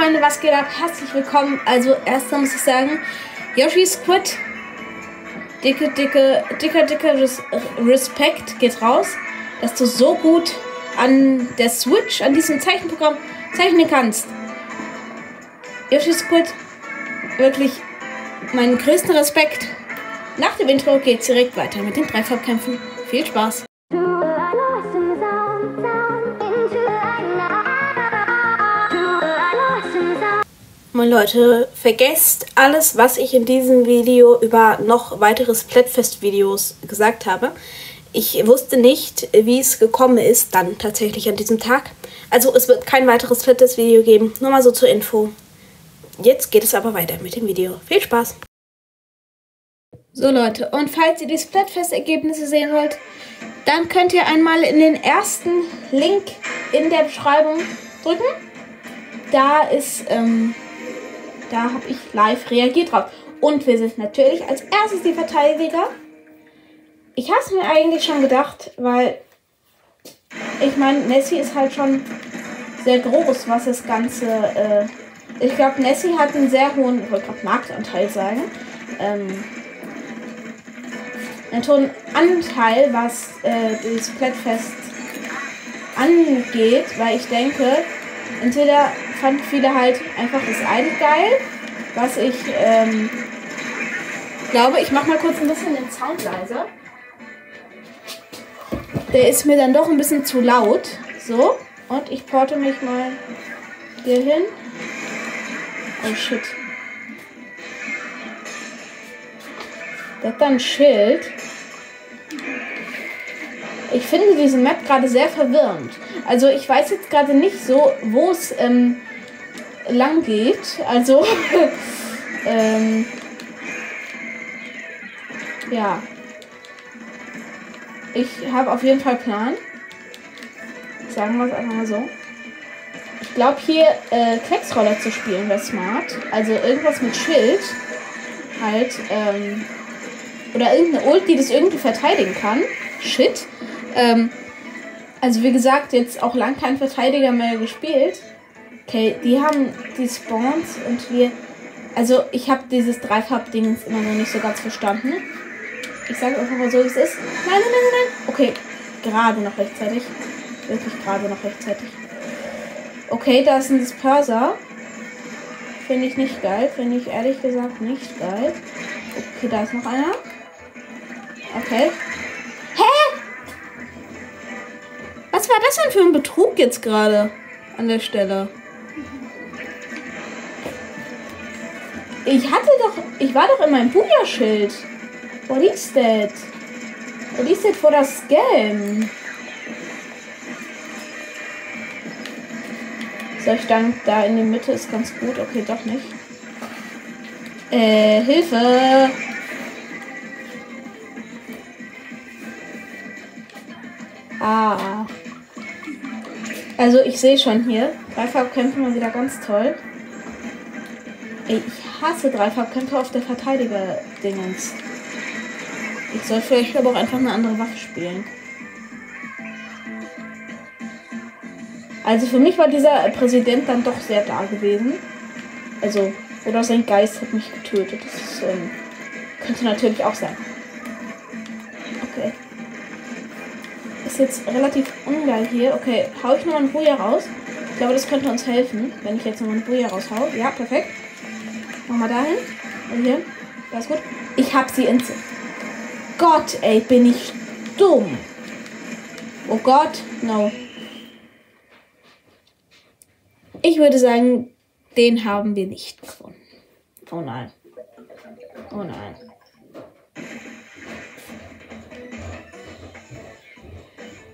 Freunde, was geht ab? Herzlich willkommen. Also, erstmal muss ich sagen, Yoshi Squid, dicke, dicke, dicker, dicker Res Respekt geht raus, dass du so gut an der Switch, an diesem Zeichenprogramm zeichnen kannst. Yoshi Squid, wirklich meinen größten Respekt. Nach dem Intro geht's direkt weiter mit den Dreifarbkämpfen. Viel Spaß! Moin Leute, vergesst alles, was ich in diesem Video über noch weitere Splatfest-Videos gesagt habe. Ich wusste nicht, wie es gekommen ist, dann tatsächlich an diesem Tag. Also es wird kein weiteres Splatfest-Video geben, nur mal so zur Info. Jetzt geht es aber weiter mit dem Video. Viel Spaß! So Leute, und falls ihr die Splatfest-Ergebnisse sehen wollt, dann könnt ihr einmal in den ersten Link in der Beschreibung drücken. Da ist, ähm, da habe ich live reagiert drauf. Und wir sind natürlich als erstes die Verteidiger. Ich habe es mir eigentlich schon gedacht, weil ich meine, Nessie ist halt schon sehr groß, was das Ganze. Äh, ich glaube, Nessie hat einen sehr hohen, Marktanteil sagen. Ähm, einen hohen Anteil, was äh, das Splatfest angeht, weil ich denke, entweder fand viele halt einfach das eine geil, was ich ähm, glaube, ich mache mal kurz ein bisschen den Sound leiser. Der ist mir dann doch ein bisschen zu laut. So, und ich porte mich mal hier hin. Oh shit. Das hat dann ein Schild. Ich finde diese Map gerade sehr verwirrend. Also ich weiß jetzt gerade nicht so, wo es ähm, lang geht. Also ähm, ja. Ich habe auf jeden Fall Plan. Sagen wir es einfach mal so. Ich glaube hier äh, Klecksroller zu spielen wäre smart. Also irgendwas mit Schild. Halt, ähm, oder irgendeine Ult, die das irgendwie verteidigen kann. Shit. Ähm, also wie gesagt, jetzt auch lang kein Verteidiger mehr gespielt. Okay, die haben die Spawns und wir. Also ich habe dieses Dreifarbdingens immer noch nicht so ganz verstanden. Ich sage einfach mal so, wie es ist. Nein, nein, nein, nein. Okay, gerade noch rechtzeitig. Wirklich gerade noch rechtzeitig. Okay, da ist ein Disperser. Finde ich nicht geil. Finde ich ehrlich gesagt nicht geil. Okay, da ist noch einer. Okay. Das denn für ein Betrug jetzt gerade an der Stelle? Ich hatte doch. Ich war doch in meinem Buja-Schild. What is that? What is that for das Scam? So, ich denke, da in der Mitte ist ganz gut. Okay, doch nicht. Äh, Hilfe! Ah. Also ich sehe schon hier, Dreifarbkämpfe mal wieder ganz toll. Ich hasse Dreifarbkämpfe auf der Verteidiger-Dingens. Ich soll vielleicht aber auch einfach eine andere Waffe spielen. Also für mich war dieser Präsident dann doch sehr da gewesen. Also, oder sein Geist hat mich getötet. Das ist, ähm, könnte natürlich auch sein. Jetzt relativ ungeil hier. Okay, hau ich nochmal einen Buja raus. Ich glaube, das könnte uns helfen, wenn ich jetzt nochmal einen Buja raushau. Ja, perfekt. Wir dahin. Und hier. Das ist gut. Ich hab sie ins. Gott, ey, bin ich dumm. Oh Gott, no. Ich würde sagen, den haben wir nicht gewonnen. Oh nein. Oh nein.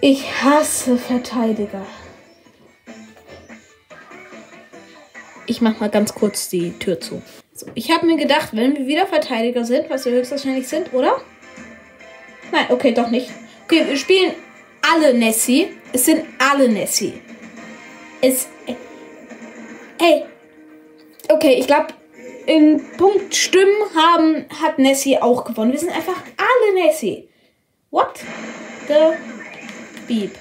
Ich hasse Verteidiger. Ich mach mal ganz kurz die Tür zu. So, ich habe mir gedacht, wenn wir wieder Verteidiger sind, was wir höchstwahrscheinlich sind, oder? Nein, okay, doch nicht. Okay, wir spielen alle Nessie. Es sind alle Nessie. Es. Hey. Okay, ich glaube, in Punkt Stimmen haben, hat Nessie auch gewonnen. Wir sind einfach alle Nessie. What the Beep.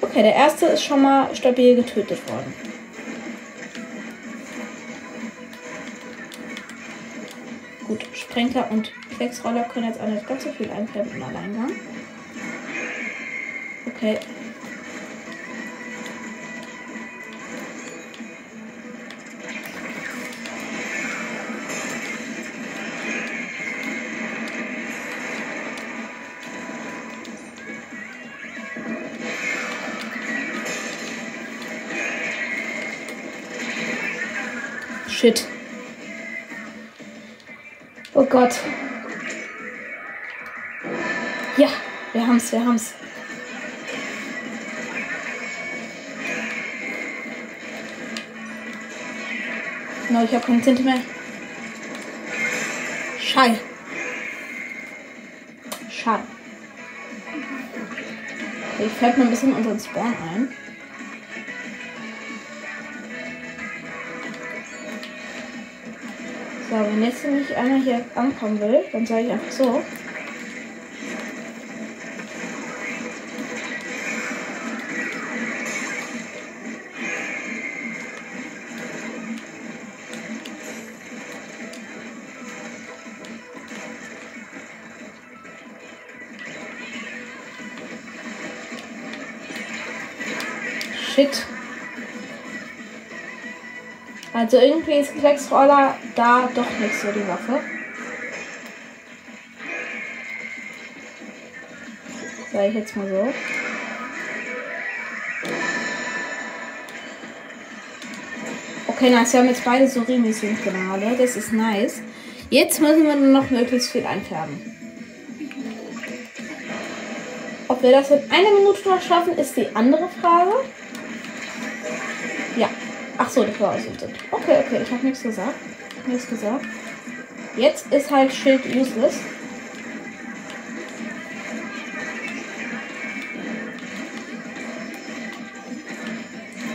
Okay, der erste ist schon mal stabil getötet worden. Gut, Sprenker und Klecksroller können jetzt auch nicht ganz so viel einkämpfen im Alleingang. Okay. Shit. Oh Gott. Ja, wir haben's, wir haben's. No, ich habe keine Tinte mehr. Schei. Schei. Okay, ich fällt mal ein bisschen unseren Spawn ein. Wenn jetzt nämlich einer hier ankommen will, dann sage ich einfach so. Shit. Also irgendwie ist Klecksroller da doch nicht so die Waffe. Sag ich jetzt mal so. Okay, nice. Wir haben jetzt beide so Remi-Signale. Das ist nice. Jetzt müssen wir nur noch möglichst viel einfärben. Ob wir das in einer Minute noch schaffen, ist die andere Frage. Ach so, das war ausgedrückt. Okay, okay, ich habe nichts gesagt. Nichts gesagt. Jetzt ist halt Schild useless.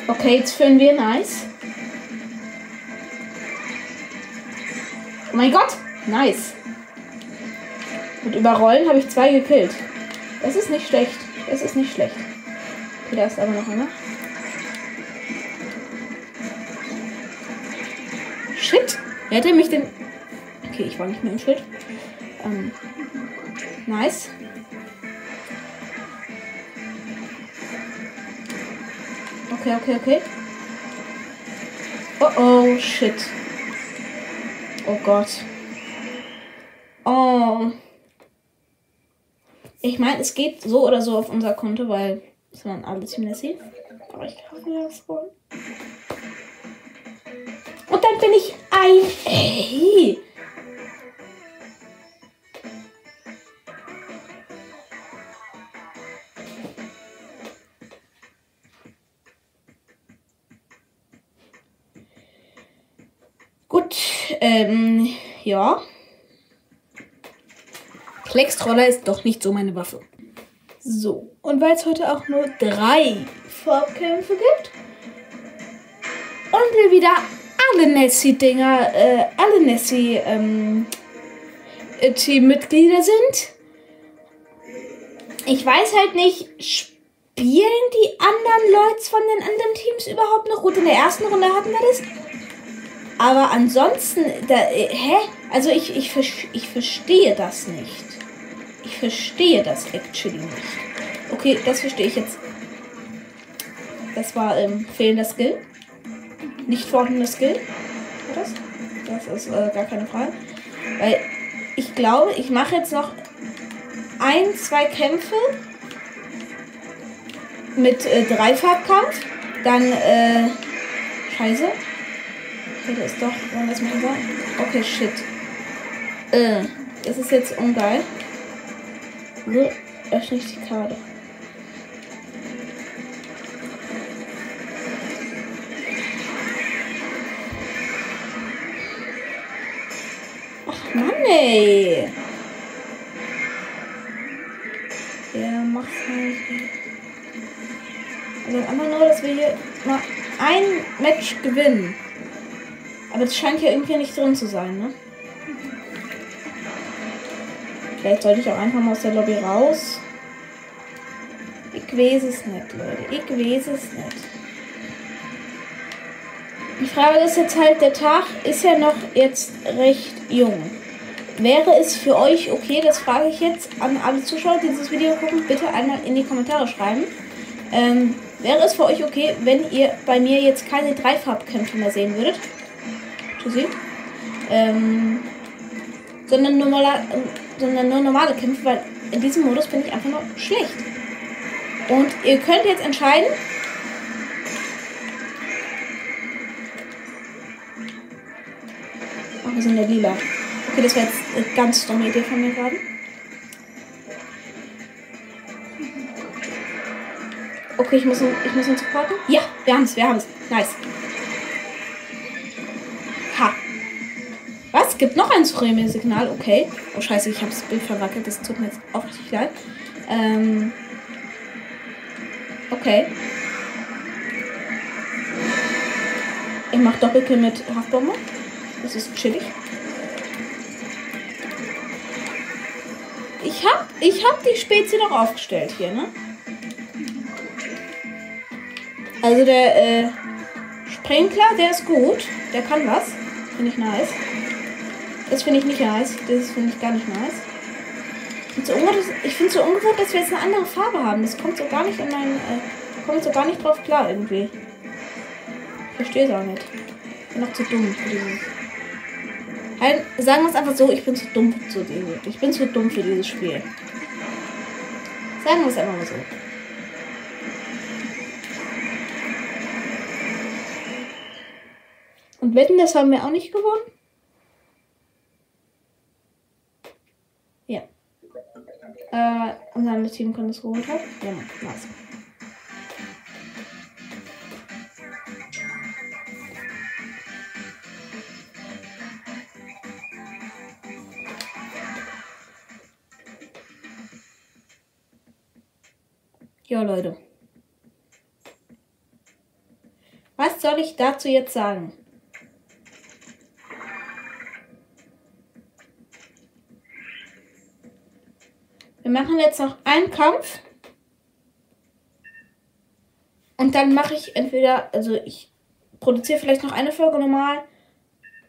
Okay, jetzt führen wir nice. Oh mein Gott! Nice. Mit Überrollen habe ich zwei gekillt. Das ist nicht schlecht. Das ist nicht schlecht. Okay, da ist aber noch einer. Wer hätte mich denn. Okay, ich war nicht mehr im Schild. Ähm, nice. Okay, okay, okay. Oh oh, shit. Oh Gott. Oh. Ich meine, es geht so oder so auf unser Konto, weil es waren alle ziemlich sieht. Aber ich kaufe mir das wohl. Und dann bin ich ein. Ey! Gut, ähm, ja. Kleckstroller ist doch nicht so meine Waffe. So, und weil es heute auch nur drei Vorkämpfe gibt und wir wieder alle Nessie-Dinger, äh, alle Nessie, ähm, äh, sind. Ich weiß halt nicht, spielen die anderen Leute von den anderen Teams überhaupt noch? Gut, in der ersten Runde hatten wir das. Aber ansonsten, da, äh, hä? Also ich, ich, ich verstehe das nicht. Ich verstehe das actually nicht. Okay, das verstehe ich jetzt. Das war ähm, fehlender Skill. Nicht vorhandener Skill. Das? Das ist äh, gar keine Frage. Weil ich glaube, ich mache jetzt noch ein, zwei Kämpfe mit äh, Dreifarbkampf. Dann, äh, scheiße. Das ist doch, das machen sollen? Okay, shit. Äh, das ist jetzt ungeil. So, öffne ich die Karte. Mann, ey. Der macht halt. Also einfach nur, dass wir hier mal ein Match gewinnen. Aber das scheint hier irgendwie nicht drin zu sein, ne? Vielleicht sollte ich auch einfach mal aus der Lobby raus. Wir weiß es nicht, Leute. Ich weiß es nicht. Die Frage ist jetzt halt, der Tag ist ja noch jetzt recht jung. Wäre es für euch okay, das frage ich jetzt an alle Zuschauer, die dieses Video gucken, bitte einmal in die Kommentare schreiben. Ähm, wäre es für euch okay, wenn ihr bei mir jetzt keine Dreifarbkämpfe mehr sehen würdet? Tschüssi. Ähm, sondern, normaler, sondern nur normale Kämpfe, weil in diesem Modus bin ich einfach nur schlecht. Und ihr könnt jetzt entscheiden. Ach, wir sind der Lila. Okay, das wäre jetzt eine ganz dumme Idee von mir gerade. Okay, ich muss ich muss ihn supporten. Ja, wir haben es, wir haben es. Nice. Ha. Was? Gibt noch ein Surimi-Signal? Okay. Oh, scheiße, ich habe das Bild verwackelt. Das tut mir jetzt auch richtig leid. Ähm. Okay. Ich mach Doppelkill mit Haftbombe. Das ist chillig. Ich hab, ich hab die Spezie noch aufgestellt hier, ne? Also der äh, Sprinkler, der ist gut. Der kann was. Finde ich nice. Das finde ich nicht nice. Das finde ich gar nicht nice. Ich finde es so ungewohnt, dass wir jetzt eine andere Farbe haben. Das kommt so gar nicht in meinen. Äh, kommt so gar nicht drauf klar irgendwie. Ich verstehe es auch nicht. Ich bin noch zu dumm für dieses. Halt, sagen wir es einfach so, ich bin zu dumm zu diesem. Ich bin zu dumm für dieses Spiel. Sagen wir es einfach mal so. Und wetten, das haben wir auch nicht gewonnen? Ja. Äh, unser Team kann das geholt haben. Ja, nice. Ja, Leute. Was soll ich dazu jetzt sagen? Wir machen jetzt noch einen Kampf. Und dann mache ich entweder, also ich produziere vielleicht noch eine Folge normal.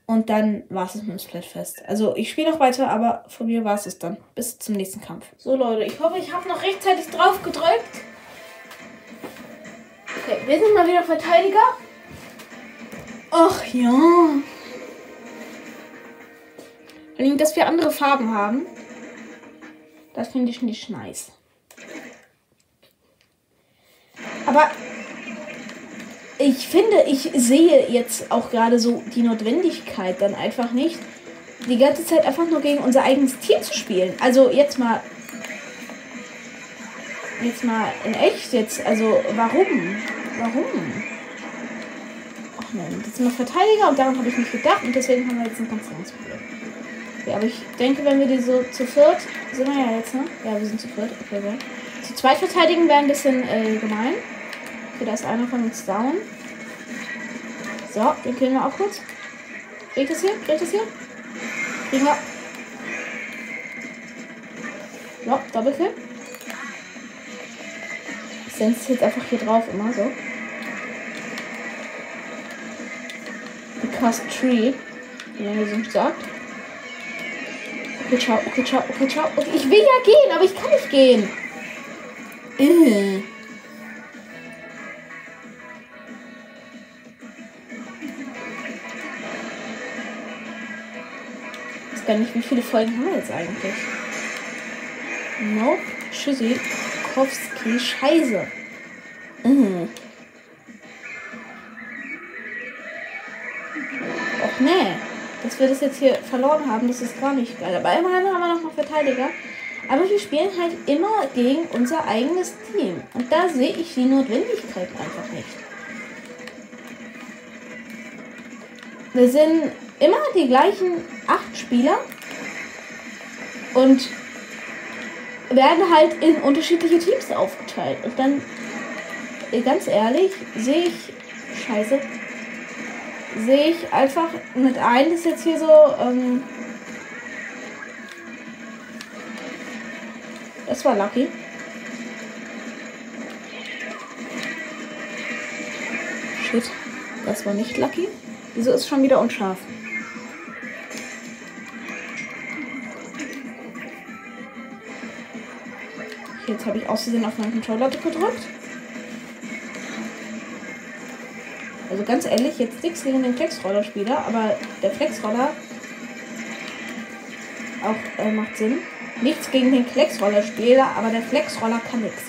Und dann war es mit dem Splatfest. Also ich spiele noch weiter, aber von mir war es es dann. Bis zum nächsten Kampf. So Leute, ich hoffe, ich habe noch rechtzeitig drauf gedrückt. Okay, wir sind mal wieder Verteidiger. Ach ja. Vor dass wir andere Farben haben. Das finde ich nicht nice. Aber ich finde, ich sehe jetzt auch gerade so die Notwendigkeit dann einfach nicht, die ganze Zeit einfach nur gegen unser eigenes Team zu spielen. Also jetzt mal. Jetzt mal in echt jetzt. Also warum? Warum? Ach nein, das sind noch Verteidiger und daran habe ich nicht gedacht und deswegen haben wir jetzt ein ganz anderes Problem. Ja, aber ich denke, wenn wir die so zu viert, sind wir ja jetzt, ne? Ja, wir sind zu viert, okay, ja. Zu zweit verteidigen wäre ein bisschen äh, gemein. Okay, da ist einer von uns down. So, den killen wir auch kurz. Kriegt das hier? Kriegt das hier? Kriegen wir. Ja, Doppelkill. Sense jetzt einfach hier drauf immer so. Because Tree, wie man so sagt. Okay, ciao, okay, ciao, okay, ciao. Okay, ich will ja gehen, aber ich kann nicht gehen. Äh. Ich weiß gar nicht, wie viele Folgen haben wir jetzt eigentlich? Nope. Tschüssikowski. Scheiße. Äh. Och nee dass wir das jetzt hier verloren haben, das ist gar nicht geil. Aber immerhin haben wir noch einen Verteidiger. Aber wir spielen halt immer gegen unser eigenes Team. Und da sehe ich die Notwendigkeit einfach nicht. Wir sind immer die gleichen acht Spieler und werden halt in unterschiedliche Teams aufgeteilt. Und dann, ganz ehrlich, sehe ich, scheiße, sehe ich einfach mit ein, das ist jetzt hier so, ähm, das war lucky. Shit, das war nicht lucky. Wieso ist schon wieder unscharf? Jetzt habe ich auszusehen auf meinen Controller gedrückt. Also ganz ehrlich, jetzt nichts gegen den Flexroller-Spieler, aber der Flexroller auch äh, macht Sinn. Nichts gegen den Flexroller-Spieler, aber der Flexroller kann nichts.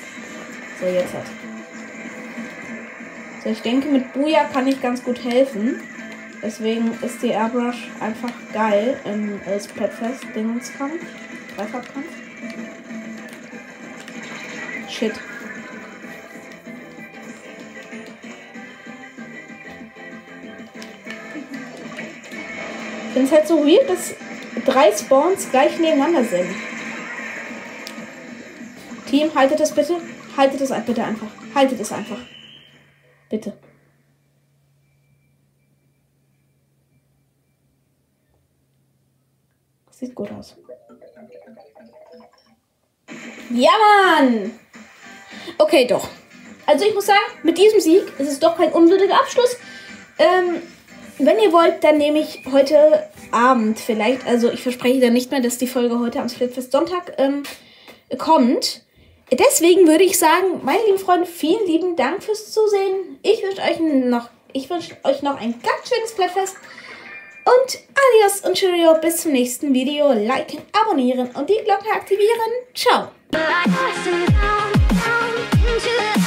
So, jetzt hat. So, ich denke, mit Buja kann ich ganz gut helfen. Deswegen ist die Airbrush einfach geil im äh, Splatfest-Dingenskampf. Dreifachkampf. Shit. Finde es halt so weird, dass drei Spawns gleich nebeneinander sind. Team, haltet es bitte. Haltet es bitte einfach. Haltet es einfach. Bitte. Sieht gut aus. Ja, Mann! Okay, doch. Also ich muss sagen, mit diesem Sieg ist es doch kein unwürdiger Abschluss. Ähm, wenn ihr wollt, dann nehme ich heute Abend vielleicht, also ich verspreche dann nicht mehr, dass die Folge heute am Splitfest Sonntag ähm, kommt. Deswegen würde ich sagen, meine lieben Freunde, vielen lieben Dank fürs Zusehen. Ich wünsche euch noch, ich wünsche euch noch ein ganz schönes Splitfest. Und adios und Cheerio, bis zum nächsten Video. Liken, abonnieren und die Glocke aktivieren. Ciao. into the